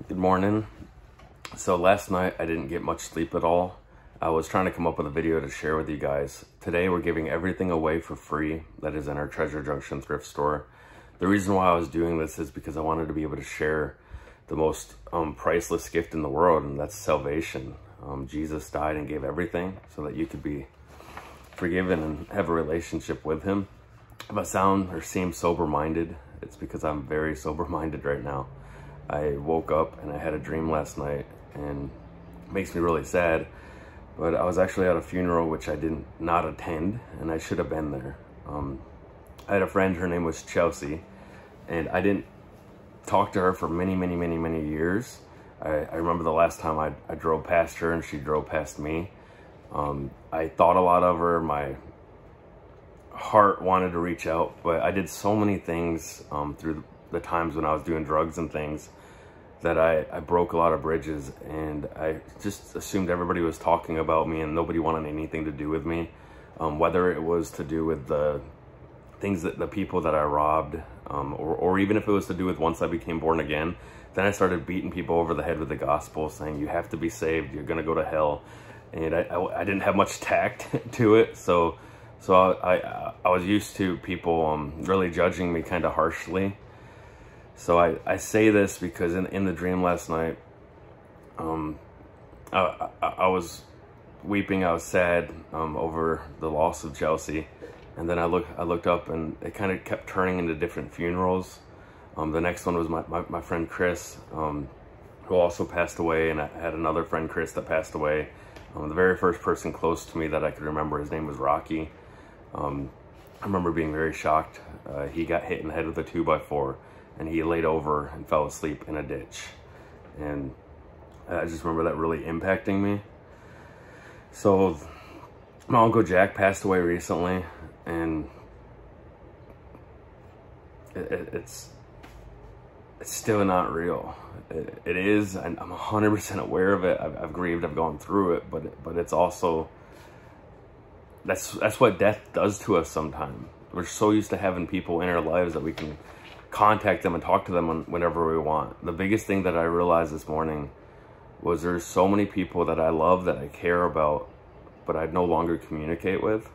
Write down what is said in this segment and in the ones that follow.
Good morning. So last night I didn't get much sleep at all. I was trying to come up with a video to share with you guys. Today we're giving everything away for free that is in our Treasure Junction thrift store. The reason why I was doing this is because I wanted to be able to share the most um, priceless gift in the world, and that's salvation. Um, Jesus died and gave everything so that you could be forgiven and have a relationship with him. If I sound or seem sober-minded, it's because I'm very sober-minded right now. I woke up and I had a dream last night and makes me really sad. But I was actually at a funeral which I did not not attend and I should have been there. Um, I had a friend, her name was Chelsea, and I didn't talk to her for many, many, many, many years. I, I remember the last time I, I, drove past her and she drove past me. Um, I thought a lot of her. My heart wanted to reach out, but I did so many things um, through the times when I was doing drugs and things that I, I broke a lot of bridges and I just assumed everybody was talking about me and nobody wanted anything to do with me. Um, whether it was to do with the things that the people that I robbed, um, or, or even if it was to do with once I became born again, then I started beating people over the head with the gospel saying, you have to be saved, you're gonna go to hell. And I, I, I didn't have much tact to it. So, so I, I, I was used to people um, really judging me kind of harshly. So I, I say this because in, in the dream last night, um, I, I, I was weeping, I was sad um, over the loss of Chelsea. And then I look, I looked up and it kind of kept turning into different funerals. Um, the next one was my, my, my friend Chris, um, who also passed away. And I had another friend, Chris, that passed away. Um, the very first person close to me that I could remember, his name was Rocky. Um, I remember being very shocked. Uh, he got hit in the head with a two by four and he laid over and fell asleep in a ditch. And I just remember that really impacting me. So my Uncle Jack passed away recently and it, it, it's it's still not real. it, it is, and I'm 100% aware of it. I've, I've grieved, I've gone through it, but but it's also, that's that's what death does to us sometimes. We're so used to having people in our lives that we can contact them and talk to them whenever we want. The biggest thing that I realized this morning was there's so many people that I love, that I care about, but I no longer communicate with.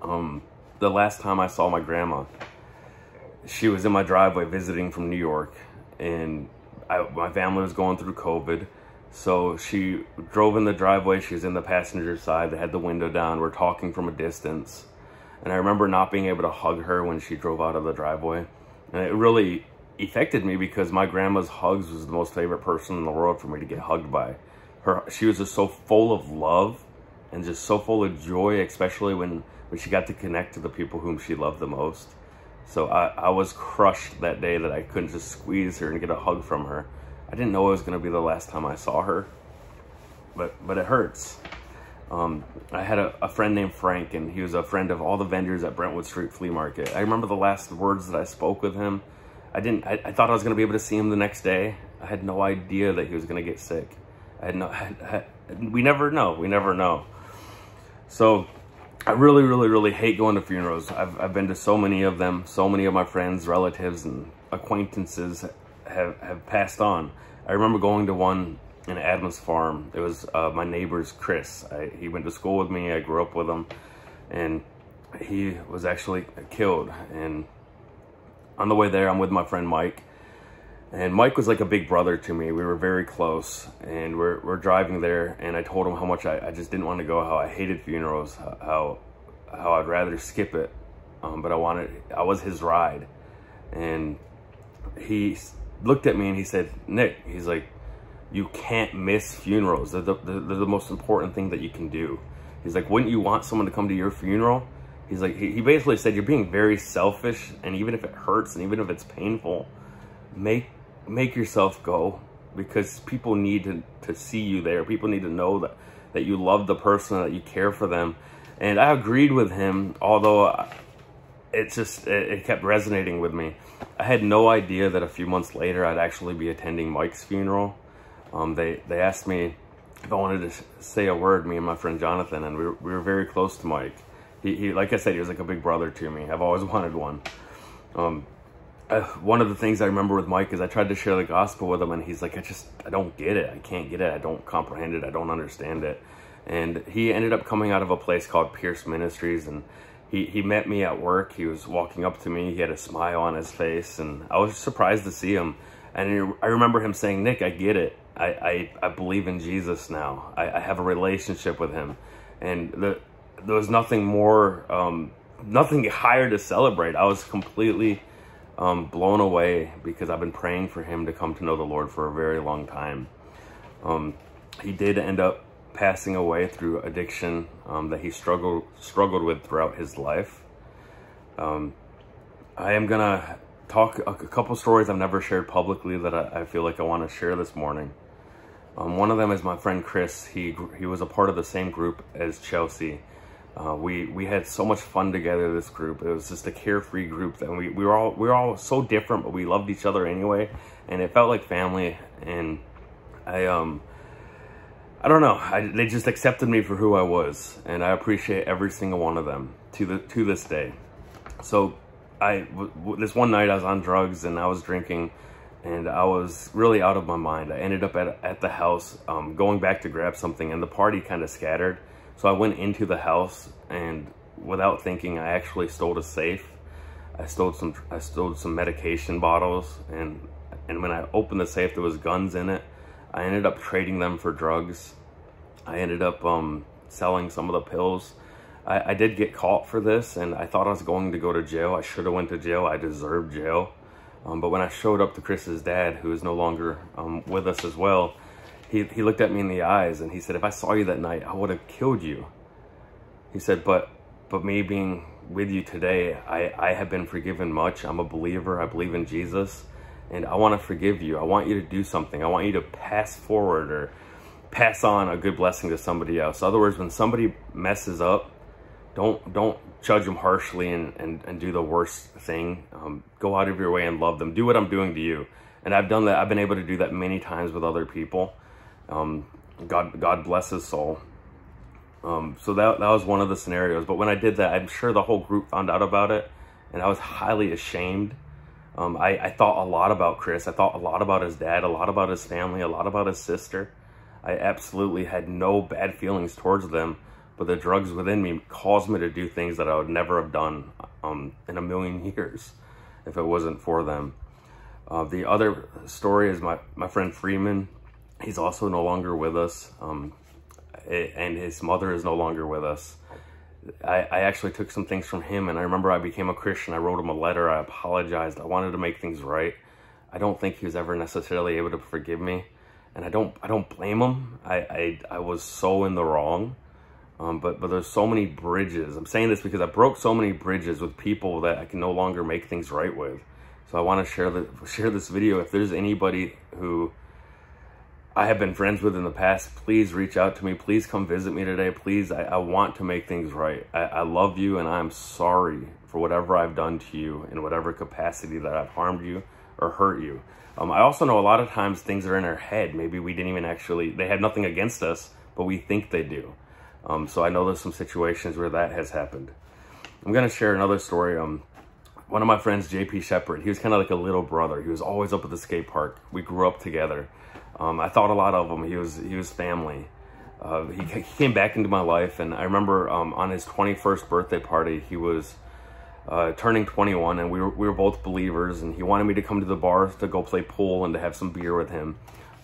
Um, the last time I saw my grandma, she was in my driveway visiting from New York, and I, my family was going through COVID. So she drove in the driveway. She was in the passenger side. They had the window down. We're talking from a distance. And I remember not being able to hug her when she drove out of the driveway. And it really affected me because my grandma's hugs was the most favorite person in the world for me to get hugged by. Her, she was just so full of love and just so full of joy, especially when, when she got to connect to the people whom she loved the most. So I, I was crushed that day that I couldn't just squeeze her and get a hug from her. I didn't know it was going to be the last time I saw her, but, but it hurts. Um, I had a, a, friend named Frank, and he was a friend of all the vendors at Brentwood Street Flea Market. I remember the last words that I spoke with him. I didn't. I, I thought I was going to be able to see him the next day. I had no idea that he was going to get sick. I had no. I had, we never know. We never know. So, I really, really, really hate going to funerals. I've I've been to so many of them. So many of my friends, relatives, and acquaintances have have passed on. I remember going to one in Adams Farm. It was uh, my neighbor's Chris. I, he went to school with me. I grew up with him. And he was actually killed. And on the way there, I'm with my friend Mike. And Mike was like a big brother to me. We were very close. And we're, we're driving there. And I told him how much I, I just didn't want to go, how I hated funerals, how, how I'd rather skip it. Um, but I wanted, I was his ride. And he looked at me and he said, Nick, he's like, you can't miss funerals. They're the, they're the most important thing that you can do. He's like, wouldn't you want someone to come to your funeral? He's like, he, he basically said, you're being very selfish. And even if it hurts and even if it's painful, make, make yourself go because people need to, to see you there. People need to know that, that you love the person, that you care for them. And I agreed with him, although it just, it, it kept resonating with me. I had no idea that a few months later, I'd actually be attending Mike's funeral um, they, they asked me if I wanted to say a word, me and my friend Jonathan, and we were, we were very close to Mike. He, he, like I said, he was like a big brother to me. I've always wanted one. Um, uh, one of the things I remember with Mike is I tried to share the gospel with him, and he's like, I just, I don't get it. I can't get it. I don't comprehend it. I don't understand it. And he ended up coming out of a place called Pierce Ministries, and he, he met me at work. He was walking up to me. He had a smile on his face, and I was surprised to see him. And I remember him saying, Nick, I get it. I, I, I believe in Jesus now. I, I have a relationship with him. And the, there was nothing more, um, nothing higher to celebrate. I was completely um, blown away because I've been praying for him to come to know the Lord for a very long time. Um, he did end up passing away through addiction um, that he struggled struggled with throughout his life. Um, I am gonna talk a, couple stories I've never shared publicly that I, I feel like I want to share this morning. Um, one of them is my friend Chris. He he was a part of the same group as Chelsea. Uh, we we had so much fun together. This group, it was just a carefree group, and we, we were all we were all so different, but we loved each other anyway, and it felt like family. And I um I don't know, I, they just accepted me for who I was, and I appreciate every single one of them to the to this day. So I this one night I was on drugs and I was drinking, and I was really out of my mind. I ended up at at the house, um, going back to grab something, and the party kind of scattered so I went into the house and without thinking, I actually stole a safe. I stole some, I stole some medication bottles and, and when I opened the safe, there was guns in it. I ended up trading them for drugs. I ended up um, selling some of the pills. I, I, did get caught for this and I thought I was going to go to jail. I should have went to jail. I deserved jail. Um, but when I showed up to Chris's dad, who is no longer um, with us as well, he, he looked at me in the eyes and he said, if I saw you that night, I would have killed you. He said, but, but me being with you today, I, I have been forgiven much. I'm a believer. I believe in Jesus and I want to forgive you. I want you to do something. I want you to pass forward or pass on a good blessing to somebody else. In other words, when somebody messes up, don't don't judge them harshly and, and, and do the worst thing. Um, go out of your way and love them. Do what I'm doing to you. And I've done that. I've been able to do that many times with other people. Um, God, God bless his soul. Um, so that, that was one of the scenarios. But when I did that, I'm sure the whole group found out about it. And I was highly ashamed. Um, I, I thought a lot about Chris. I thought a lot about his dad, a lot about his family, a lot about his sister. I absolutely had no bad feelings towards them. But the drugs within me caused me to do things that I would never have done um, in a million years if it wasn't for them. Uh, the other story is my, my friend Freeman. He's also no longer with us, um, and his mother is no longer with us. I, I actually took some things from him, and I remember I became a Christian. I wrote him a letter. I apologized. I wanted to make things right. I don't think he was ever necessarily able to forgive me, and I don't I don't blame him. I I, I was so in the wrong, um, but but there's so many bridges. I'm saying this because I broke so many bridges with people that I can no longer make things right with. So I want to share the share this video. If there's anybody who I have been friends with in the past, please reach out to me. Please come visit me today. Please, I, I want to make things right. I, I, love you and I'm sorry for whatever I've done to you in whatever capacity that I've harmed you or hurt you. Um, I also know a lot of times things are in our head. Maybe we didn't even actually, they had nothing against us, but we think they do. Um, so I know there's some situations where that has happened. I'm going to share another story. Um, one of my friends, JP Shepard, he was kind of like a little brother. He was always up at the skate park. We grew up together. Um, I thought a lot of him. He was he was family. Uh, he, he, came back into my life, and I remember um, on his 21st birthday party, he was uh, turning 21, and we were, we were both believers, and he wanted me to come to the bar to go play pool and to have some beer with him.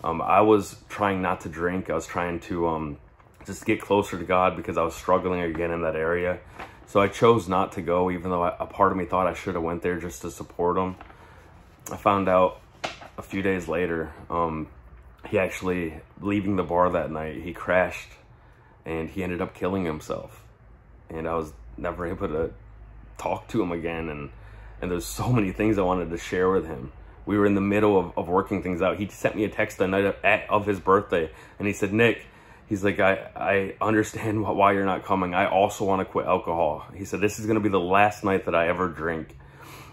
Um, I was trying not to drink. I was trying to um, just get closer to God because I was struggling again in that area. So I chose not to go, even though a part of me thought I should have went there just to support him. I found out a few days later um, he actually, leaving the bar that night, he crashed and he ended up killing himself. And I was never able to talk to him again. And, and there's so many things I wanted to share with him. We were in the middle of, of working things out. He sent me a text the night of, at, of his birthday. And he said, Nick, he's like, I, I understand why you're not coming. I also want to quit alcohol. He said, this is going to be the last night that I ever drink.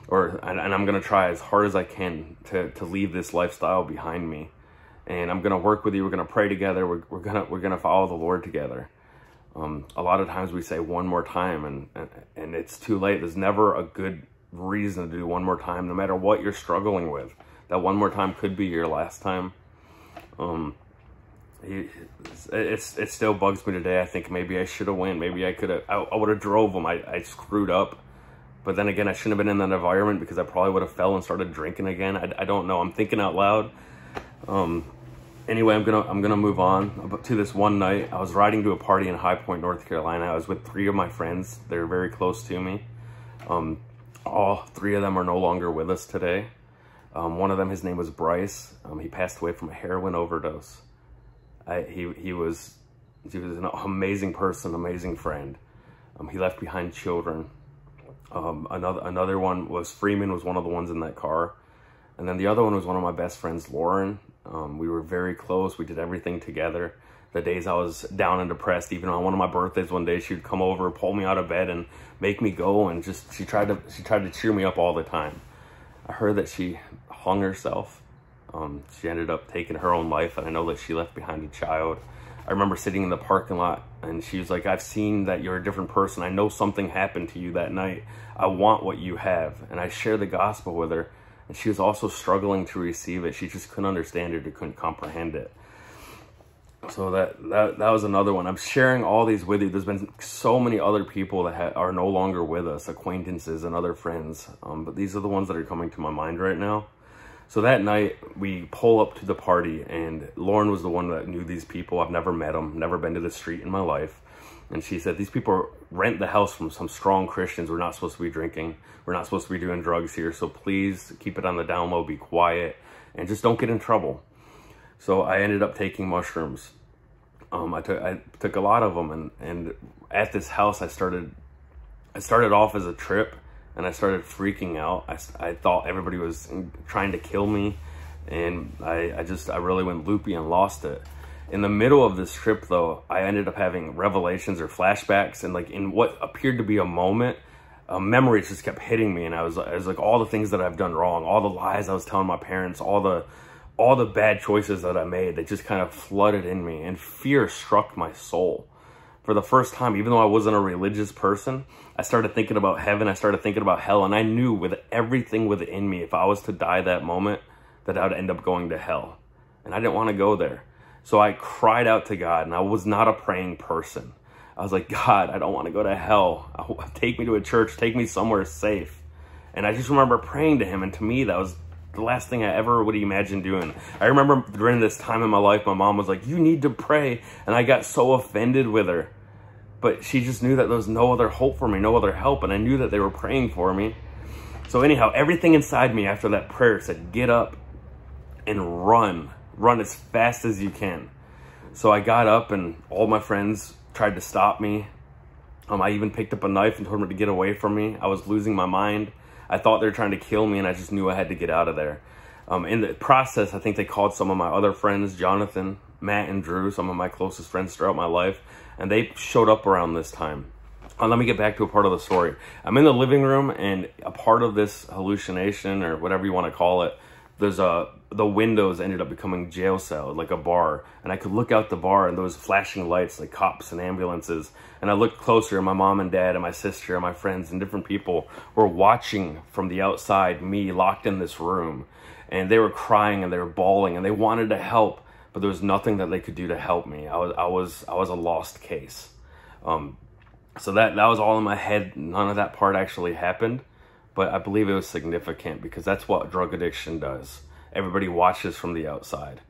Or, and, and I'm going to try as hard as I can to, to leave this lifestyle behind me and I'm gonna work with you. We're gonna pray together. We're, we're gonna we're gonna follow the Lord together. Um, a lot of times we say one more time, and, and and it's too late. There's never a good reason to do one more time, no matter what you're struggling with. That one more time could be your last time. Um, it's it still bugs me today. I think maybe I should have went. Maybe I could have. I, I would have drove him. I, I screwed up. But then again, I shouldn't have been in that environment because I probably would have fell and started drinking again. I, I don't know. I'm thinking out loud. Um, anyway, I'm gonna I'm gonna move on to this one night. I was riding to a party in High Point, North Carolina. I was with three of my friends. They're very close to me. Um, all three of them are no longer with us today. Um, one of them, his name was Bryce. Um, he passed away from a heroin overdose. I, he he was he was an amazing person, amazing friend. Um, he left behind children. Um, another another one was Freeman was one of the ones in that car, and then the other one was one of my best friends, Lauren. Um, we were very close. We did everything together. The days I was down and depressed, even on one of my birthdays, one day she would come over, pull me out of bed, and make me go. And just she tried to she tried to cheer me up all the time. I heard that she hung herself. Um, she ended up taking her own life, and I know that she left behind a child. I remember sitting in the parking lot, and she was like, "I've seen that you're a different person. I know something happened to you that night. I want what you have." And I share the gospel with her, and she was also struggling to receive it. She just couldn't understand it or couldn't comprehend it. So that, that that was another one. I'm sharing all these with you. There's been so many other people that are no longer with us, acquaintances and other friends. Um, but these are the ones that are coming to my mind right now. So that night, we pull up to the party, and Lauren was the one that knew these people. I've never met them, never been to the street in my life. And she said, these people rent the house from some strong Christians. We're not supposed to be drinking. We're not supposed to be doing drugs here. So please keep it on the down low, be quiet, and just don't get in trouble. So I ended up taking mushrooms. Um, I took I took a lot of them, and and at this house, I started I started off as a trip, and I started freaking out. I I thought everybody was trying to kill me, and I I just I really went loopy and lost it in the middle of this trip though i ended up having revelations or flashbacks and like in what appeared to be a moment uh, memories just kept hitting me and I was, I was like all the things that i've done wrong all the lies i was telling my parents all the all the bad choices that i made they just kind of flooded in me and fear struck my soul for the first time even though i wasn't a religious person i started thinking about heaven i started thinking about hell and i knew with everything within me if i was to die that moment that i would end up going to hell and i didn't want to go there so I cried out to God, and I was not a praying person. I was like, God, I don't want to go to hell. Take me to a church. Take me somewhere safe. And I just remember praying to him, and to me, that was the last thing I ever would imagine doing. I remember during this time in my life, my mom was like, you need to pray. And I got so offended with her. But she just knew that there was no other hope for me, no other help. And I knew that they were praying for me. So anyhow, everything inside me after that prayer said, get up and run run as fast as you can. So I got up and all my friends tried to stop me. Um, I even picked up a knife and told them to get away from me. I was losing my mind. I thought they were trying to kill me and I just knew I had to get out of there. Um, in the process, I think they called some of my other friends, Jonathan, Matt, and Drew, some of my closest friends throughout my life, and they showed up around this time. Uh, let me get back to a part of the story. I'm in the living room, and a part of this hallucination, or whatever you want to call it, there's a the windows ended up becoming jail cell, like a bar. And I could look out the bar and there was flashing lights like cops and ambulances. And I looked closer and my mom and dad and my sister and my friends and different people were watching from the outside me locked in this room. And they were crying and they were bawling and they wanted to help, but there was nothing that they could do to help me. I was I was I was a lost case. Um, so that that was all in my head. None of that part actually happened but I believe it was significant because that's what drug addiction does. Everybody watches from the outside.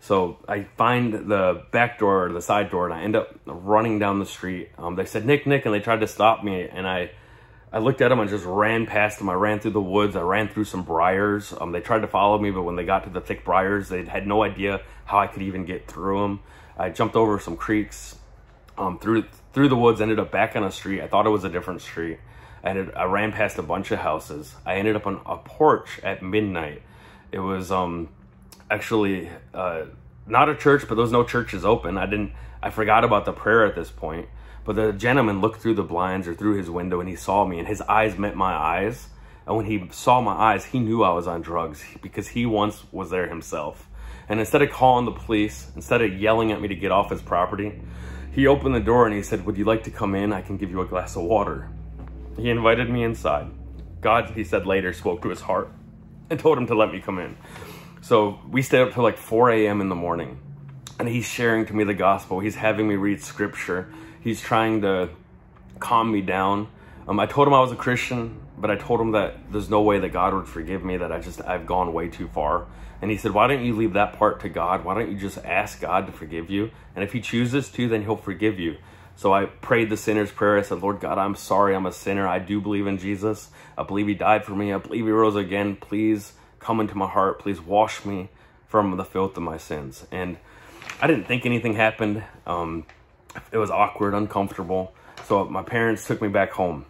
So I find the back door or the side door and I end up running down the street. Um, they said, Nick, Nick, and they tried to stop me. And I, I looked at them and just ran past them. I ran through the woods. I ran through some briars. Um, they tried to follow me, but when they got to the thick briars, they had no idea how I could even get through them. I jumped over some creeks, um, through, through the woods, ended up back on a street. I thought it was a different street. I, I ran past a bunch of houses. I ended up on a porch at midnight. It was um actually uh, not a church, but there was no churches open. I didn't. I forgot about the prayer at this point. But the gentleman looked through the blinds or through his window and he saw me, and his eyes met my eyes. And when he saw my eyes, he knew I was on drugs because he once was there himself. And instead of calling the police, instead of yelling at me to get off his property, he opened the door and he said, Would you like to come in? I can give you a glass of water. He invited me inside, God, he said later, spoke to his heart and told him to let me come in. So we stayed up till like 4 a.m. in the morning and he's sharing to me the gospel. He's having me read scripture. He's trying to calm me down. Um, I told him I was a Christian, but I told him that there's no way that God would forgive me, that I just, I've gone way too far. And he said, why don't you leave that part to God? Why don't you just ask God to forgive you? And if he chooses to, then he'll forgive you. So I prayed the sinner's prayer. I said, Lord God, I'm sorry. I'm a sinner. I do believe in Jesus. I believe he died for me. I believe he rose again. Please come into my heart. Please wash me from the filth of my sins. And I didn't think anything happened. Um, it was awkward, uncomfortable. So my parents took me back home.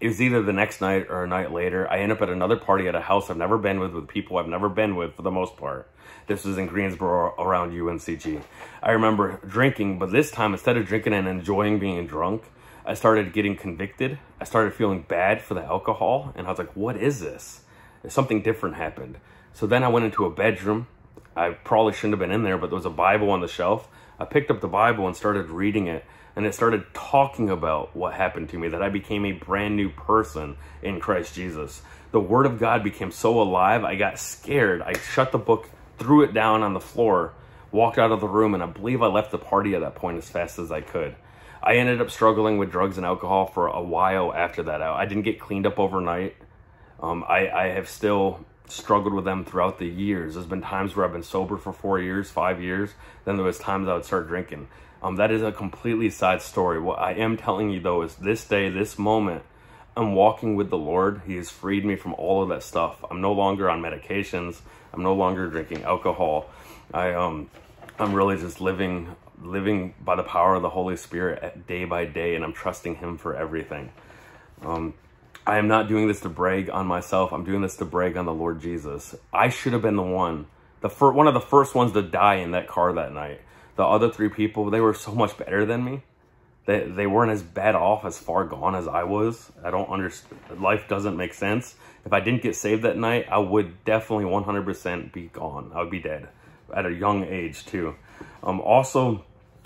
It was either the next night or a night later. I end up at another party at a house I've never been with, with people I've never been with for the most part. This was in Greensboro around UNCG. I remember drinking, but this time instead of drinking and enjoying being drunk, I started getting convicted. I started feeling bad for the alcohol, and I was like, what is this? Something different happened. So then I went into a bedroom I probably shouldn't have been in there, but there was a Bible on the shelf. I picked up the Bible and started reading it, and it started talking about what happened to me, that I became a brand new person in Christ Jesus. The Word of God became so alive, I got scared. I shut the book, threw it down on the floor, walked out of the room, and I believe I left the party at that point as fast as I could. I ended up struggling with drugs and alcohol for a while after that. I didn't get cleaned up overnight. Um, I, I have still struggled with them throughout the years. There's been times where I've been sober for four years, five years. Then there was times I would start drinking. Um, that is a completely side story. What I am telling you though is this day, this moment, I'm walking with the Lord. He has freed me from all of that stuff. I'm no longer on medications. I'm no longer drinking alcohol. I um, I'm really just living living by the power of the Holy Spirit day by day, and I'm trusting Him for everything. Um, I am not doing this to brag on myself. I'm doing this to brag on the Lord Jesus. I should have been the one, the fir- one of the first ones to die in that car that night. The other three people, they were so much better than me. They, they weren't as bad off, as far gone as I was. I don't understand. Life doesn't make sense. If I didn't get saved that night, I would definitely 100% be gone. I would be dead at a young age too. Um, also,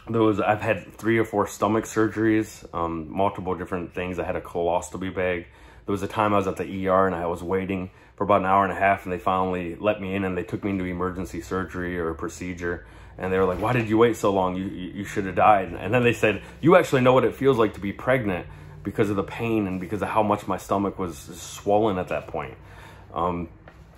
there was I've had three or four stomach surgeries, um, multiple different things. I had a colostomy bag there was a time I was at the ER and I was waiting for about an hour and a half and they finally let me in and they took me into emergency surgery or a procedure. And they were like, why did you wait so long? You, you, you should have died. And then they said, you actually know what it feels like to be pregnant because of the pain and because of how much my stomach was swollen at that point. Um,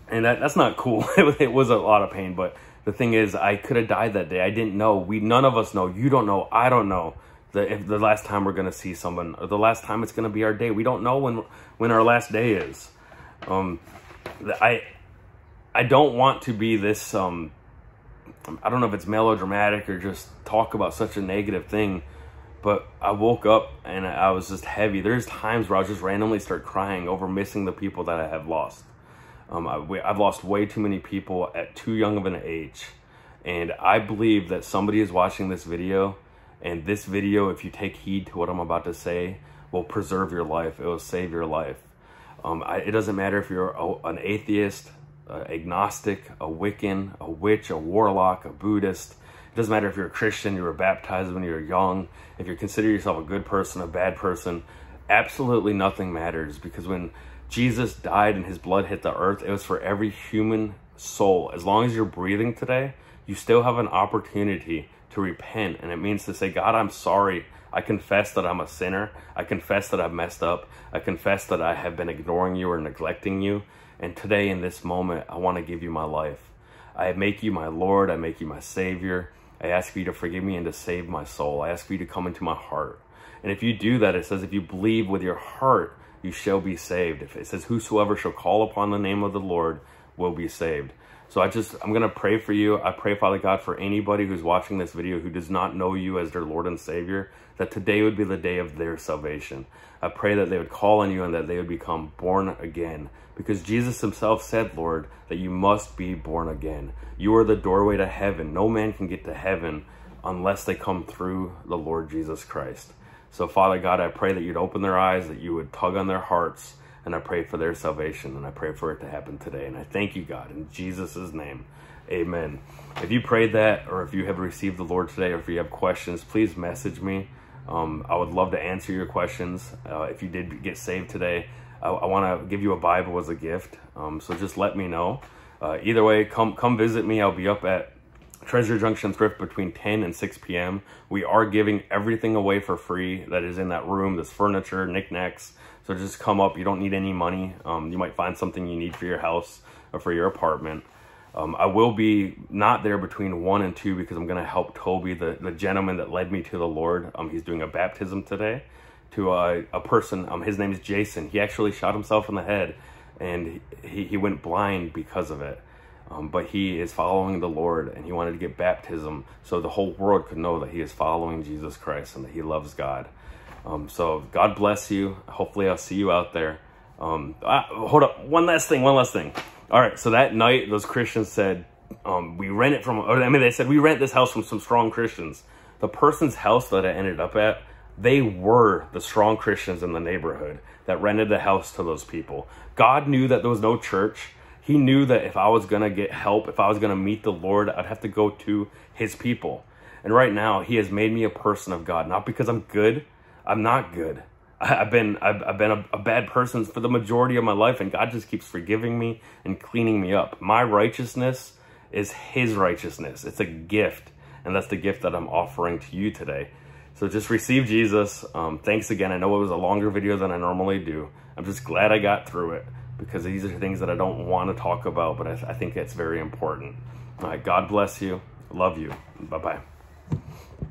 and that, that's not cool. it was a lot of pain, but the thing is, I could have died that day. I didn't know. We none of us know. You don't know. I don't know the the last time we're gonna see someone or the last time it's gonna be our day. We don't know when when our last day is. Um, I I don't want to be this. Um, I don't know if it's melodramatic or just talk about such a negative thing, but I woke up and I was just heavy. There's times where I'll just randomly start crying over missing the people that I have lost. Um, I, I've lost way too many people at too young of an age. And I believe that somebody is watching this video and this video, if you take heed to what I'm about to say, will preserve your life. It will save your life. Um, I, it doesn't matter if you're a, an atheist, agnostic, a Wiccan, a witch, a warlock, a Buddhist. It doesn't matter if you're a Christian, you were baptized when you were young, if you consider yourself a good person, a bad person. Absolutely nothing matters because when Jesus died and his blood hit the earth, it was for every human soul. As long as you're breathing today, you still have an opportunity to repent. And it means to say, God, I'm sorry. I confess that I'm a sinner. I confess that I've messed up. I confess that I have been ignoring you or neglecting you. And today, in this moment, I want to give you my life. I make you my Lord. I make you my Savior. I ask you to forgive me and to save my soul. I ask you to come into my heart. And if you do that, it says, if you believe with your heart, you shall be saved. If it says, whosoever shall call upon the name of the Lord will be saved. So I just, I'm going to pray for you. I pray, Father God, for anybody who's watching this video who does not know you as their Lord and Savior, that today would be the day of their salvation. I pray that they would call on you and that they would become born again. Because Jesus himself said, Lord, that you must be born again. You are the doorway to heaven. No man can get to heaven unless they come through the Lord Jesus Christ. So, Father God, I pray that you'd open their eyes, that you would tug on their hearts, and I pray for their salvation, and I pray for it to happen today. And I thank you, God, in Jesus' name. Amen. If you prayed that, or if you have received the Lord today, or if you have questions, please message me. Um, I would love to answer your questions. Uh, if you did get saved today, I, I want to give you a Bible as a gift. Um, so just let me know. Uh, either way, come come visit me. I'll be up at Treasure Junction Thrift between 10 and 6 p.m. We are giving everything away for free that is in that room. This furniture, knickknacks. So just come up. You don't need any money. Um, you might find something you need for your house or for your apartment. Um, I will be not there between 1 and 2 because I'm going to help Toby, the, the gentleman that led me to the Lord. Um, he's doing a baptism today to a, a person. Um, his name is Jason. He actually shot himself in the head and he, he went blind because of it. Um, but he is following the Lord and he wanted to get baptism so the whole world could know that he is following Jesus Christ and that he loves God. Um, so God bless you. Hopefully I'll see you out there. Um, ah, hold up. One last thing, one last thing. All right. So that night, those Christians said, um, we rent it from, I mean, they said, we rent this house from some strong Christians. The person's house that I ended up at, they were the strong Christians in the neighborhood that rented the house to those people. God knew that there was no church. He knew that if I was going to get help, if I was going to meet the Lord, I'd have to go to his people. And right now, he has made me a person of God, not because I'm good. I'm not good. I've been I've, I've been a, a, bad person for the majority of my life, and God just keeps forgiving me and cleaning me up. My righteousness is His righteousness. It's a gift, and that's the gift that I'm offering to you today. So just receive Jesus. Um, thanks again. I know it was a longer video than I normally do. I'm just glad I got through it because these are things that I don't want to talk about, but I, I think it's very important. All right, God bless you. Love you. Bye-bye.